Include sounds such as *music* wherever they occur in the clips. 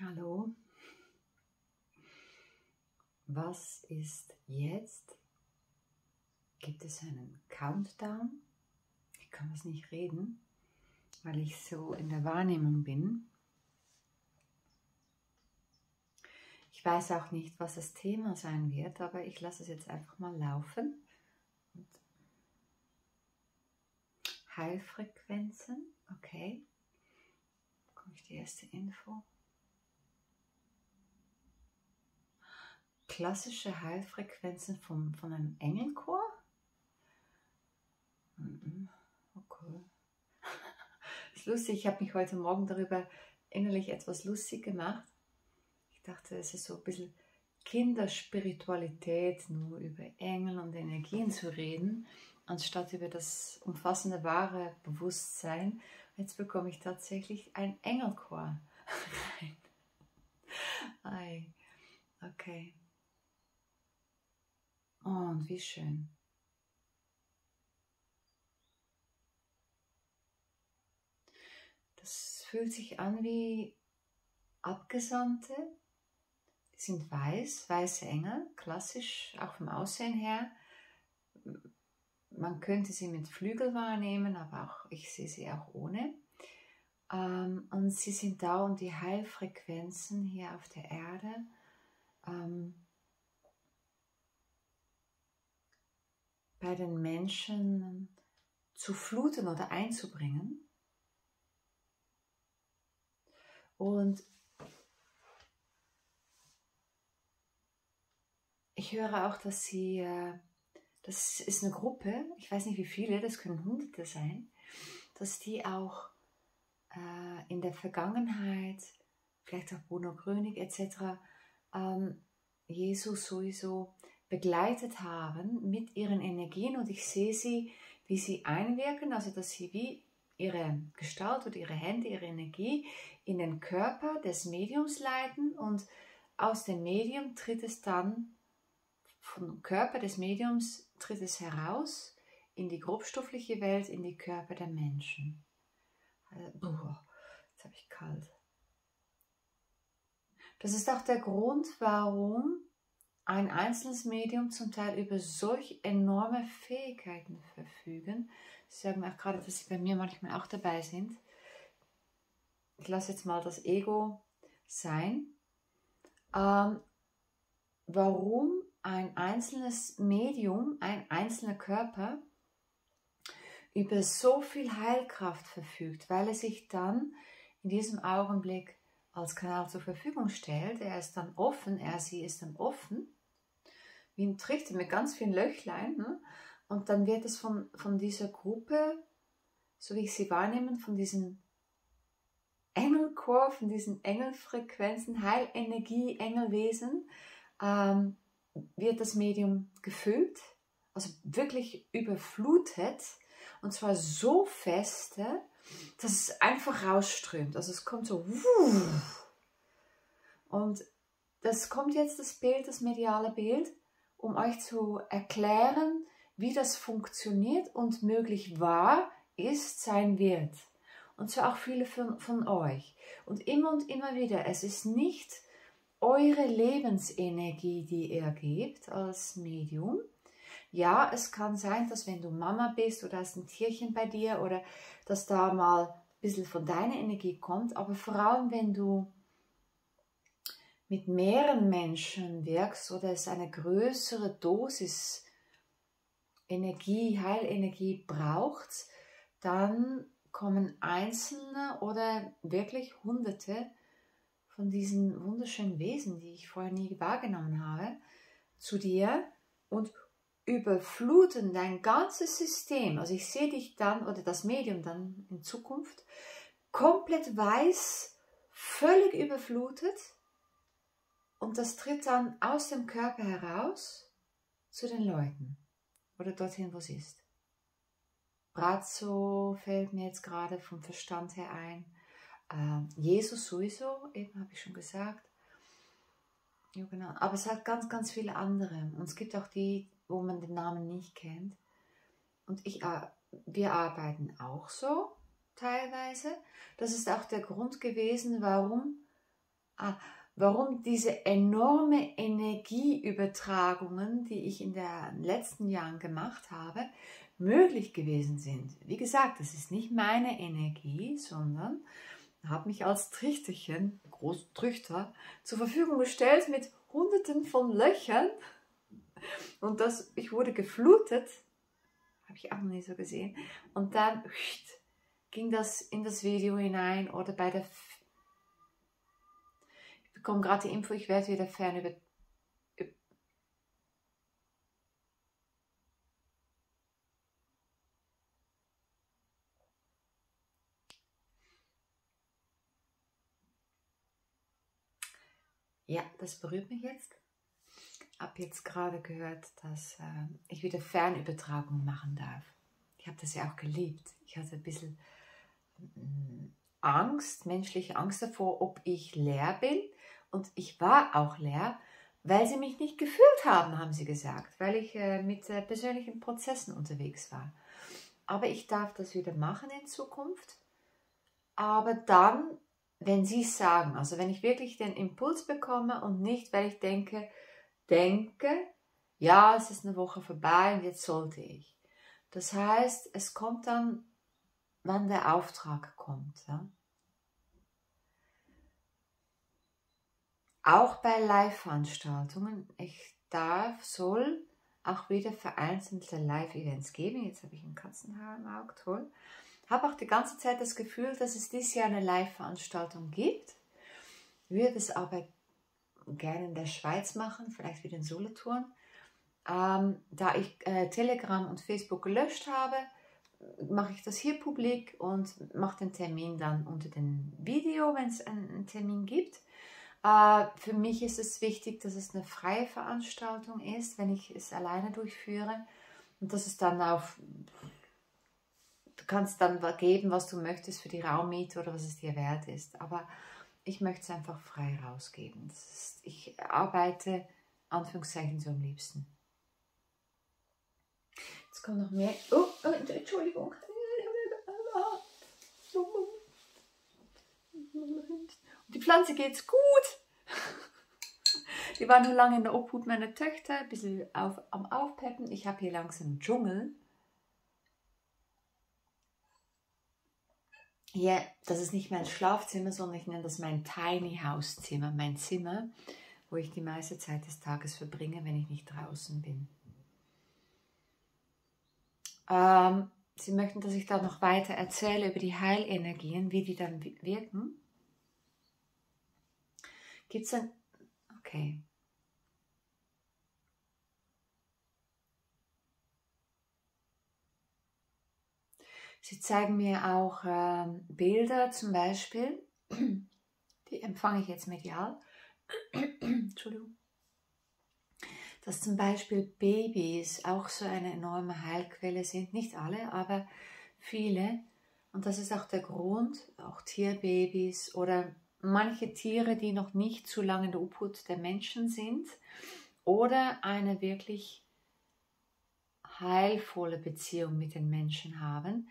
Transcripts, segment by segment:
Hallo. Was ist jetzt? Gibt es einen Countdown? Ich kann das nicht reden, weil ich so in der Wahrnehmung bin. Ich weiß auch nicht, was das Thema sein wird, aber ich lasse es jetzt einfach mal laufen. Und Heilfrequenzen, okay. Bekomme ich die erste Info? Klassische Heilfrequenzen vom, von einem Engelchor? Mhm, okay. Das *laughs* ist lustig, ich habe mich heute Morgen darüber innerlich etwas lustig gemacht. Ich dachte, es ist so ein bisschen Kinderspiritualität, nur über Engel und Energien zu reden, anstatt über das umfassende wahre Bewusstsein. Jetzt bekomme ich tatsächlich ein Engelchor *laughs* rein. okay. Oh, und wie schön. Das fühlt sich an wie Abgesandte. Die sind weiß, weiße Engel, klassisch, auch vom Aussehen her. Man könnte sie mit Flügel wahrnehmen, aber auch ich sehe sie auch ohne. Ähm, und sie sind da, um die Heilfrequenzen hier auf der Erde bei den Menschen zu fluten oder einzubringen. Und ich höre auch, dass sie, äh, das ist eine Gruppe, ich weiß nicht wie viele, das können Hunderte sein, dass die auch äh, in der Vergangenheit, vielleicht auch Bruno Grönig etc., ähm, Jesus sowieso begleitet haben mit ihren Energien und ich sehe sie, wie sie einwirken, also dass sie wie ihre Gestalt oder ihre Hände, ihre Energie in den Körper des Mediums leiten und aus dem Medium tritt es dann, vom Körper des Mediums tritt es heraus in die grobstoffliche Welt, in die Körper der Menschen. Boah, jetzt habe ich kalt. Das ist auch der Grund, warum ein einzelnes Medium zum Teil über solch enorme Fähigkeiten verfügen. Sie sagen auch gerade, dass sie bei mir manchmal auch dabei sind. Ich lasse jetzt mal das Ego sein. Ähm, warum ein einzelnes Medium, ein einzelner Körper über so viel Heilkraft verfügt, weil er sich dann in diesem Augenblick als Kanal zur Verfügung stellt. Er ist dann offen, er, sie ist dann offen wie ein Trichter mit ganz vielen Löchlein. Ne? Und dann wird es von, von dieser Gruppe, so wie ich sie wahrnehme, von diesen Engelchor, von diesen Engelfrequenzen, Heilenergie, Engelwesen, ähm, wird das Medium gefüllt, also wirklich überflutet und zwar so feste, dass es einfach rausströmt. Also es kommt so und das kommt jetzt das Bild, das mediale Bild um euch zu erklären, wie das funktioniert und möglich war, ist, sein wird. Und zwar auch viele von, von euch. Und immer und immer wieder, es ist nicht eure Lebensenergie, die ihr gebt als Medium. Ja, es kann sein, dass wenn du Mama bist oder hast ein Tierchen bei dir oder dass da mal ein bisschen von deiner Energie kommt, aber vor allem wenn du mit mehreren Menschen wirkst oder es eine größere Dosis Energie, Heilenergie braucht, dann kommen einzelne oder wirklich hunderte von diesen wunderschönen Wesen, die ich vorher nie wahrgenommen habe, zu dir und überfluten dein ganzes System. Also ich sehe dich dann oder das Medium dann in Zukunft komplett weiß, völlig überflutet und das tritt dann aus dem Körper heraus zu den Leuten oder dorthin, wo es ist. Brazzo fällt mir jetzt gerade vom Verstand her ein. Ähm, Jesus sowieso, eben habe ich schon gesagt. Ja, genau. Aber es hat ganz, ganz viele andere. Und es gibt auch die, wo man den Namen nicht kennt. Und ich, wir arbeiten auch so teilweise. Das ist auch der Grund gewesen, warum ah, warum diese enorme Energieübertragungen, die ich in den letzten Jahren gemacht habe, möglich gewesen sind. Wie gesagt, das ist nicht meine Energie, sondern habe mich als Trichterchen, Großtrüchter, zur Verfügung gestellt mit hunderten von Löchern. Und das, ich wurde geflutet, habe ich auch noch nie so gesehen. Und dann ging das in das Video hinein oder bei der bekomme gerade die Info, ich werde wieder fern über Ja, das berührt mich jetzt. Hab jetzt gerade gehört, dass äh, ich wieder Fernübertragung machen darf. Ich habe das ja auch geliebt. Ich hatte ein bisschen mm, Angst, menschliche Angst davor, ob ich leer bin und ich war auch leer, weil sie mich nicht gefühlt haben, haben sie gesagt, weil ich äh, mit äh, persönlichen Prozessen unterwegs war. Aber ich darf das wieder machen in Zukunft. Aber dann, wenn sie es sagen, also wenn ich wirklich den Impuls bekomme und nicht, weil ich denke, denke, ja, es ist eine Woche vorbei und jetzt sollte ich. Das heißt, es kommt dann, wann der Auftrag kommt. Ja? Auch bei Live-Veranstaltungen, ich darf, soll auch wieder vereinzelte Live-Events geben. Jetzt habe ich ein Katzenhaar im Auge, toll. Habe auch die ganze Zeit das Gefühl, dass es dieses Jahr eine Live-Veranstaltung gibt. Würde es aber gerne in der Schweiz machen, vielleicht wieder in Solothurn. Ähm, da ich äh, Telegram und Facebook gelöscht habe, mache ich das hier publik und mache den Termin dann unter dem Video, wenn es einen Termin gibt. Äh, für mich ist es wichtig, dass es eine freie Veranstaltung ist, wenn ich es alleine durchführe. Und dass es dann auf, du kannst dann geben, was du möchtest für die Raummiete oder was es dir wert ist. Aber ich möchte es einfach frei rausgeben. Ist, ich arbeite, Anführungszeichen, so am liebsten. Jetzt kommt noch mehr. Oh, oh Entschuldigung. Die Pflanze geht's gut. Die war nur lange in der Obhut meiner Töchter, ein bisschen auf, am Aufpeppen. Ich habe hier langsam Dschungel. Hier, das ist nicht mein Schlafzimmer, sondern ich nenne das mein Tiny House Zimmer, mein Zimmer, wo ich die meiste Zeit des Tages verbringe, wenn ich nicht draußen bin. Ähm, Sie möchten, dass ich da noch weiter erzähle über die Heilenergien, wie die dann wirken. Gibt es ein. Okay. Sie zeigen mir auch äh, Bilder zum Beispiel, die empfange ich jetzt medial. Entschuldigung. Dass zum Beispiel Babys auch so eine enorme Heilquelle sind. Nicht alle, aber viele. Und das ist auch der Grund, auch Tierbabys oder manche Tiere, die noch nicht zu lange in der Obhut der Menschen sind oder eine wirklich heilvolle Beziehung mit den Menschen haben,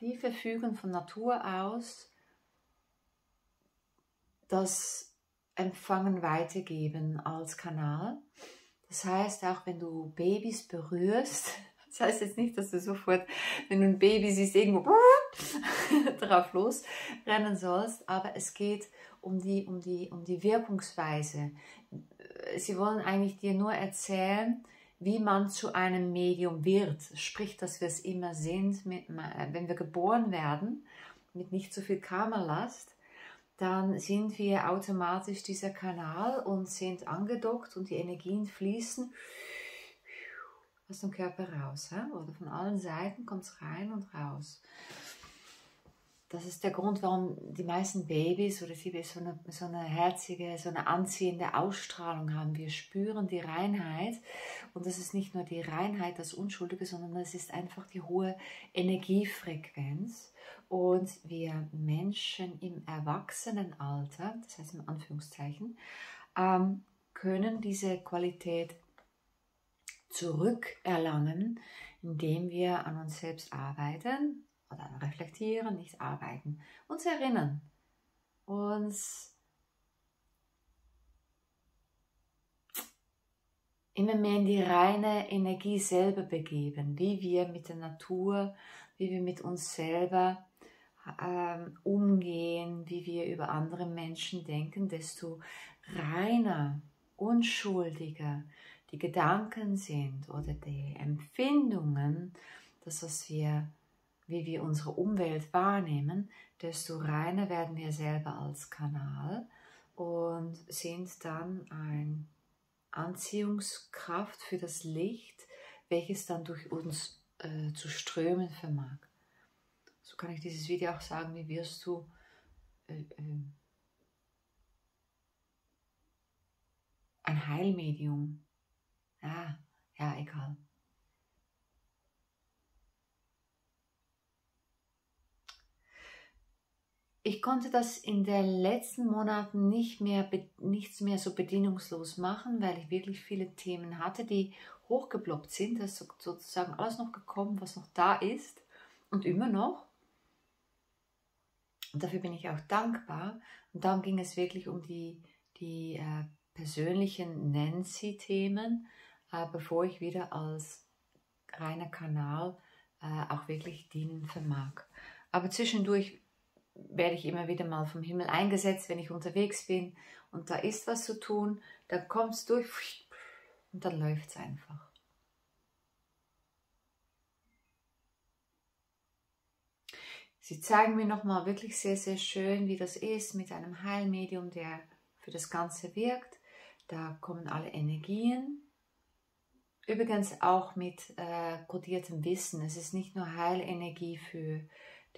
die verfügen von Natur aus das Empfangen weitergeben als Kanal. Das heißt, auch wenn du Babys berührst, *laughs* das heißt jetzt nicht, dass du sofort, wenn du ein Baby siehst, irgendwo *laughs* drauf losrennen sollst, aber es geht um die, um, die, um die Wirkungsweise. Sie wollen eigentlich dir nur erzählen, wie man zu einem Medium wird. Sprich, dass wir es immer sind, mit, wenn wir geboren werden, mit nicht so viel Karmalast, dann sind wir automatisch dieser Kanal und sind angedockt und die Energien fließen aus dem Körper raus. Oder von allen Seiten kommt es rein und raus das ist der Grund, warum die meisten Babys oder sie so eine, so eine herzige, so eine anziehende Ausstrahlung haben. Wir spüren die Reinheit und das ist nicht nur die Reinheit, das Unschuldige, sondern es ist einfach die hohe Energiefrequenz. Und wir Menschen im Erwachsenenalter, das heißt im Anführungszeichen, ähm, können diese Qualität zurückerlangen, indem wir an uns selbst arbeiten, und dann reflektieren, nicht arbeiten. Uns erinnern. Uns immer mehr in die reine Energie selber begeben, wie wir mit der Natur, wie wir mit uns selber ähm, umgehen, wie wir über andere Menschen denken, desto reiner, unschuldiger die Gedanken sind oder die Empfindungen, das, was wir wie wir unsere Umwelt wahrnehmen, desto reiner werden wir selber als Kanal und sind dann ein Anziehungskraft für das Licht, welches dann durch uns äh, zu strömen vermag. So kann ich dieses Video auch sagen, wie wirst du äh, äh, ein Heilmedium. Ah, ja, egal. Ich konnte das in den letzten Monaten nicht mehr, nichts mehr so bedingungslos machen, weil ich wirklich viele Themen hatte, die hochgeploppt sind. Da ist sozusagen alles noch gekommen, was noch da ist und immer noch. Und dafür bin ich auch dankbar. Und darum ging es wirklich um die, die äh, persönlichen Nancy-Themen, äh, bevor ich wieder als reiner Kanal äh, auch wirklich dienen vermag. Aber zwischendurch werde ich immer wieder mal vom Himmel eingesetzt, wenn ich unterwegs bin und da ist was zu tun, dann kommt es durch und dann läuft es einfach. Sie zeigen mir nochmal wirklich sehr, sehr schön, wie das ist mit einem Heilmedium, der für das Ganze wirkt. Da kommen alle Energien. Übrigens auch mit äh, kodiertem Wissen. Es ist nicht nur Heilenergie für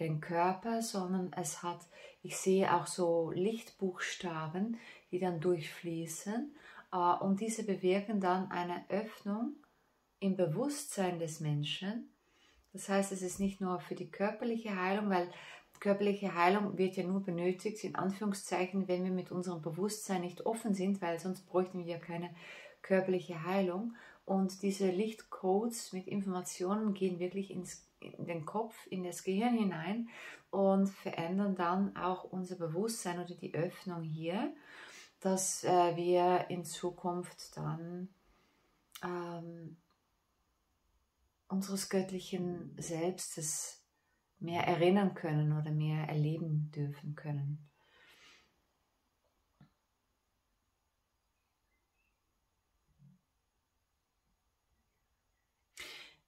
den Körper, sondern es hat, ich sehe auch so Lichtbuchstaben, die dann durchfließen äh, und diese bewirken dann eine Öffnung im Bewusstsein des Menschen. Das heißt, es ist nicht nur für die körperliche Heilung, weil körperliche Heilung wird ja nur benötigt, in Anführungszeichen, wenn wir mit unserem Bewusstsein nicht offen sind, weil sonst bräuchten wir ja keine körperliche Heilung. Und diese Lichtcodes mit Informationen gehen wirklich ins in den Kopf, in das Gehirn hinein und verändern dann auch unser Bewusstsein oder die Öffnung hier, dass äh, wir in Zukunft dann ähm, unseres göttlichen Selbstes mehr erinnern können oder mehr erleben dürfen können.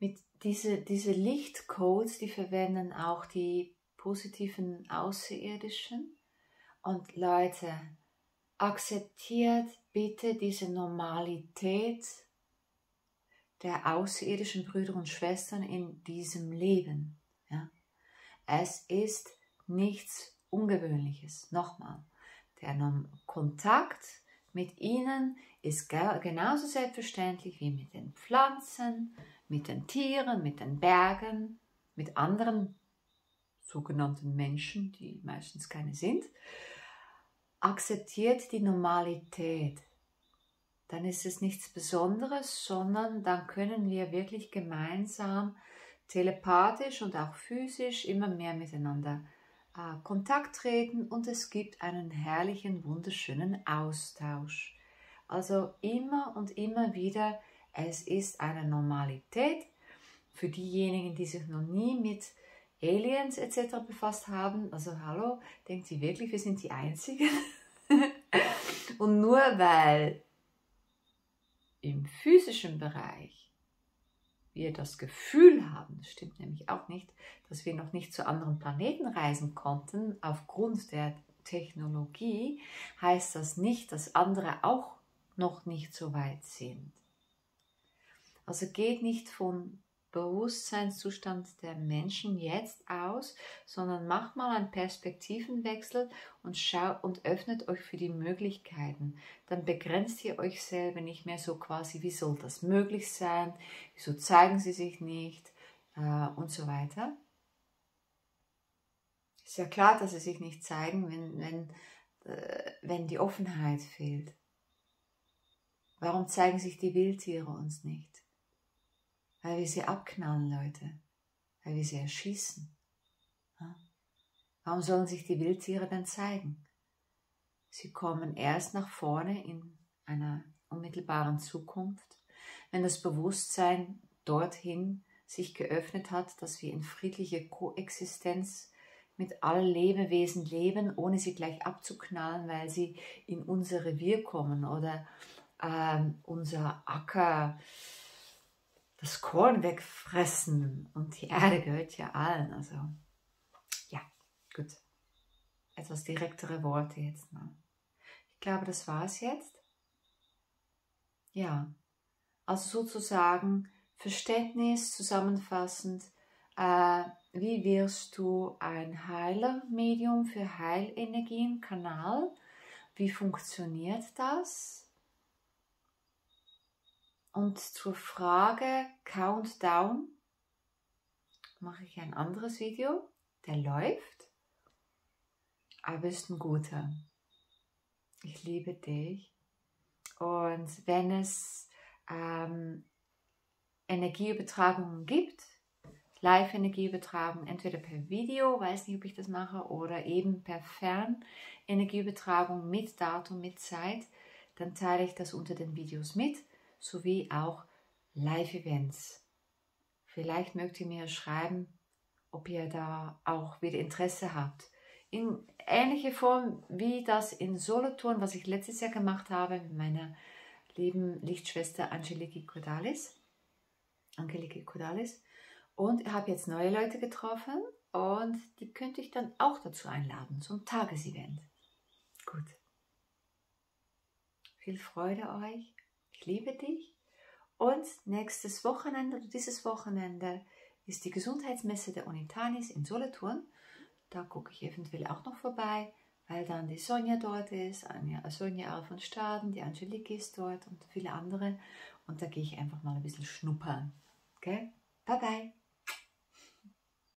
Mit diese, diese Lichtcodes, die verwenden auch die positiven Außerirdischen. Und Leute, akzeptiert bitte diese Normalität der außerirdischen Brüder und Schwestern in diesem Leben. Ja? Es ist nichts Ungewöhnliches. Nochmal, der Kontakt mit ihnen ist genauso selbstverständlich wie mit den Pflanzen, mit den Tieren, mit den Bergen, mit anderen sogenannten Menschen, die meistens keine sind, akzeptiert die Normalität. Dann ist es nichts Besonderes, sondern dann können wir wirklich gemeinsam telepathisch und auch physisch immer mehr miteinander äh, Kontakt treten und es gibt einen herrlichen, wunderschönen Austausch. Also immer und immer wieder es ist eine Normalität für diejenigen, die sich noch nie mit Aliens etc. befasst haben. Also hallo, denkt sie wirklich, wir sind die Einzigen? *laughs* Und nur weil im physischen Bereich wir das Gefühl haben, das stimmt nämlich auch nicht, dass wir noch nicht zu anderen Planeten reisen konnten aufgrund der Technologie, heißt das nicht, dass andere auch noch nicht so weit sind. Also geht nicht vom Bewusstseinszustand der Menschen jetzt aus, sondern macht mal einen Perspektivenwechsel und schaut und öffnet euch für die Möglichkeiten. Dann begrenzt ihr euch selber nicht mehr so quasi, wie soll das möglich sein, wieso zeigen sie sich nicht äh, und so weiter. Ist ja klar, dass sie sich nicht zeigen, wenn, wenn, äh, wenn die Offenheit fehlt. Warum zeigen sich die Wildtiere uns nicht? Weil wir sie abknallen, Leute, weil wir sie erschießen. Warum sollen sich die Wildtiere dann zeigen? Sie kommen erst nach vorne in einer unmittelbaren Zukunft, wenn das Bewusstsein dorthin sich geöffnet hat, dass wir in friedlicher Koexistenz mit allen Lebewesen leben, ohne sie gleich abzuknallen, weil sie in unser Revier kommen oder ähm, unser Acker das Korn wegfressen und die Erde gehört ja allen. Also ja, gut. Etwas direktere Worte jetzt mal. Ich glaube, das war es jetzt. Ja, also sozusagen Verständnis zusammenfassend, äh, wie wirst du ein Heiler-Medium für Heilenergien, Kanal? Wie funktioniert das? Und zur Frage Countdown mache ich ein anderes Video, der läuft, aber ist ein guter. Ich liebe dich. Und wenn es ähm, Energieübertragungen gibt, Live-Energieübertragung, entweder per Video, weiß nicht, ob ich das mache, oder eben per Fern-Energieübertragung mit Datum, mit Zeit, dann teile ich das unter den Videos mit, sowie auch Live-Events. Vielleicht mögt ihr mir schreiben, ob ihr da auch wieder Interesse habt. In ähnliche Form wie das in Solothurn, was ich letztes Jahr gemacht habe mit meiner lieben Lichtschwester Angeliki Kodalis. Angelike Kodalis. Und habe jetzt neue Leute getroffen und die könnte ich dann auch dazu einladen zum Tagesevent. Gut. Viel Freude euch. Ich liebe dich. Und nächstes Wochenende oder dieses Wochenende ist die Gesundheitsmesse der Unitanis in Solothurn. Da gucke ich eventuell auch noch vorbei, weil dann die Sonja dort ist, Anja, Sonja von Staden, die Angelique ist dort und viele andere. Und da gehe ich einfach mal ein bisschen schnuppern. Okay? Bye bye.